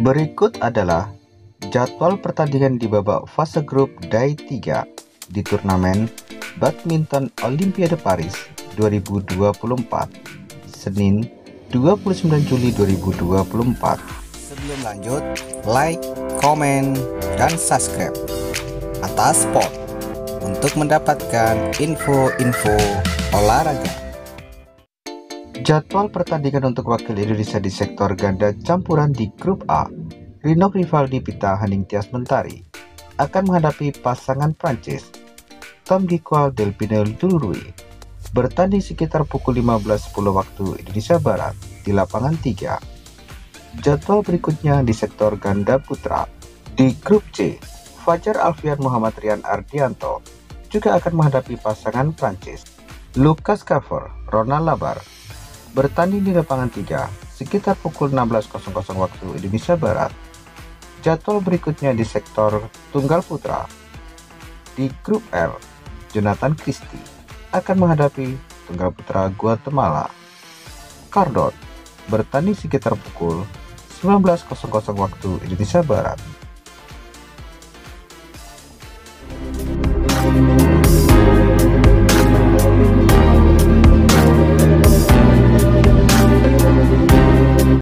Berikut adalah jadwal pertandingan di babak fase grup DAI 3 di turnamen Badminton Olimpiade Paris 2024 Senin 29 Juli 2024 Sebelum lanjut, like, komen, dan subscribe atas spot untuk mendapatkan info-info olahraga. Jadwal pertandingan untuk wakil Indonesia di sektor ganda campuran di grup A, Rino Rivaldi Pita Haningtyas Mentari akan menghadapi pasangan Prancis, Tom Gikwal Delpine Dulrui, bertanding sekitar pukul 15.10 waktu Indonesia Barat di lapangan 3. Jadwal berikutnya di sektor ganda putra. Di grup C, Fajar Alfian Muhammad Rian Ardianto juga akan menghadapi pasangan Prancis, Lucas Cover, Ronald Labar, bertanding di lapangan 3 sekitar pukul 16.00 waktu Indonesia Barat. Jadwal berikutnya di sektor tunggal putra. Di grup L, Jonathan Christie akan menghadapi tunggal putra Guatemala. Cardot bertanding sekitar pukul 19.00 waktu Indonesia Barat.